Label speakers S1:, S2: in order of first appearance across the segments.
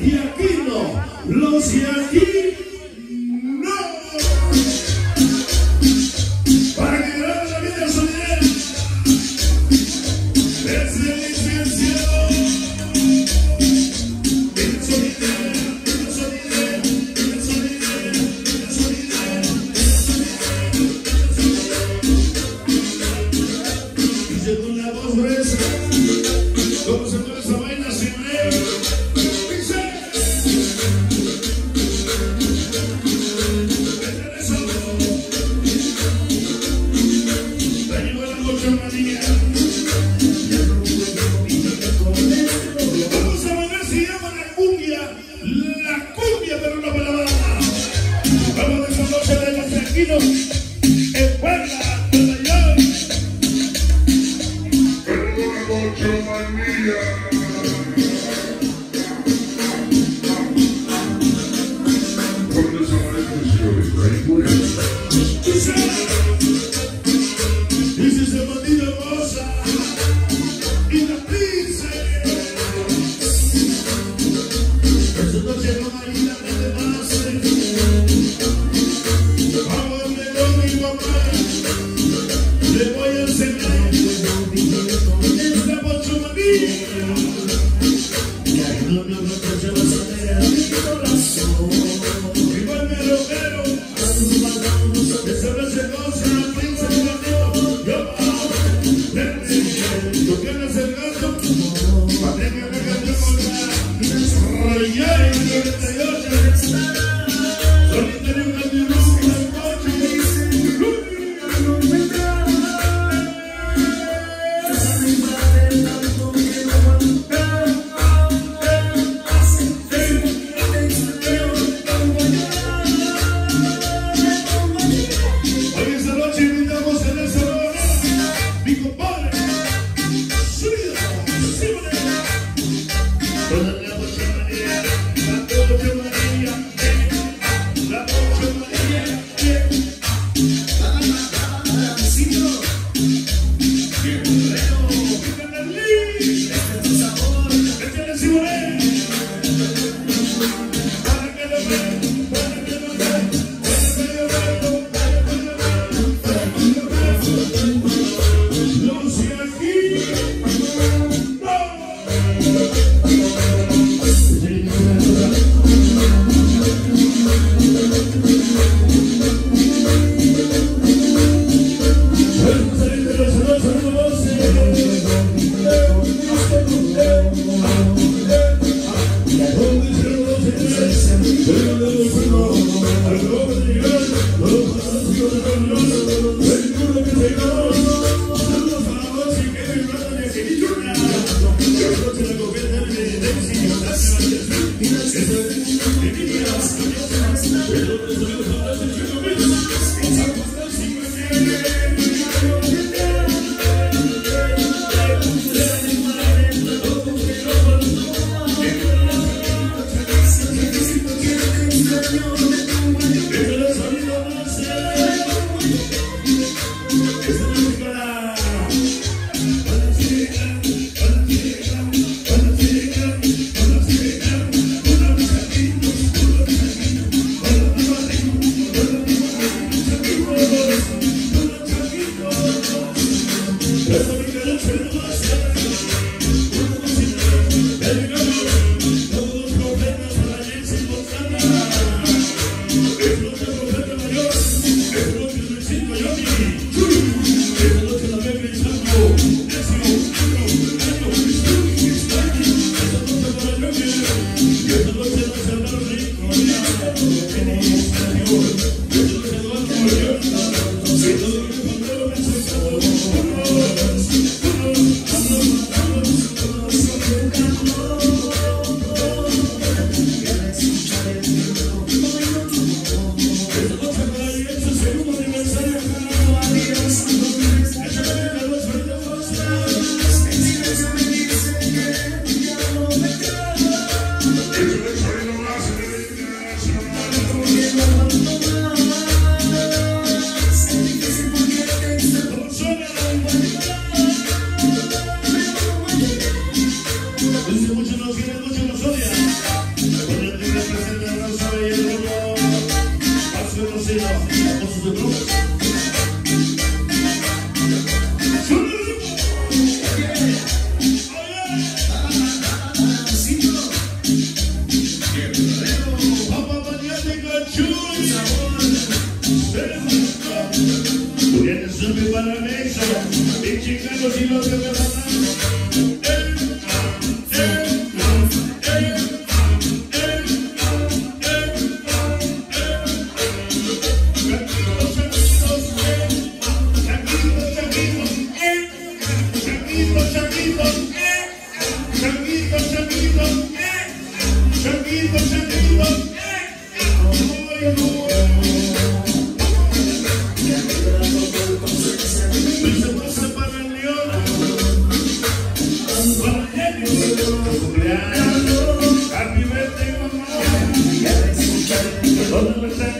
S1: y aquí no. Los y aquí los changuitos, eh, changuitos, changuitos, eh, changuitos, changuitos, oh, Happy birthday, mama. Don't let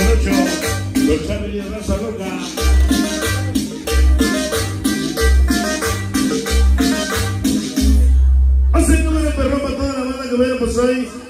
S1: morocho, los chaves de raza loca. Hace número perro para toda la banda que vaya por ahí.